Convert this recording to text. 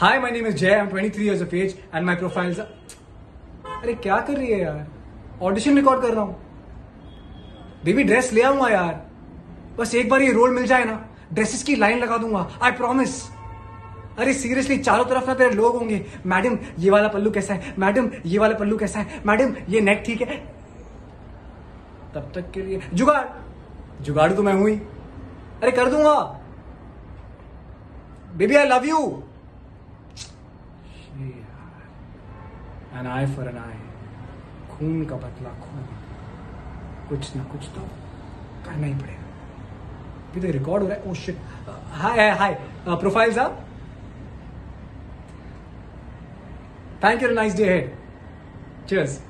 Hi my name is Jay am 23 years of age and my profile अरे, क्या कर रही है यार? ऑडिशन रिकॉर्ड कर रहा हूँ। बेबी ड्रेस ले आऊँगा यार। बस एक बार ये रोल मिल जाए ना ड्रेसेस की लाइन लगा दूँगा। आई प्रॉमिस अरे सीरियसली चारों तरफ़ ना तेरे लोग होंगे। मैडम ये वाला पल्लू कैसा है? मैडम ये वाला पल्लू कैसा है? मैडम ये नेक ठीक है? तब तक के लिए जुगाड़। जुगाड़ तो मैं हूँ ही। अरे, कर दूँगा। Baby I love you an eye for an eye खून का बदला खून। कुछ ना कुछ तो करना ही पड़ेगा। अभी तो रिकॉर्ड हो रहा है। Oh shit hi hi profile साहब? थैंक यू नाइस डे है चीयर्स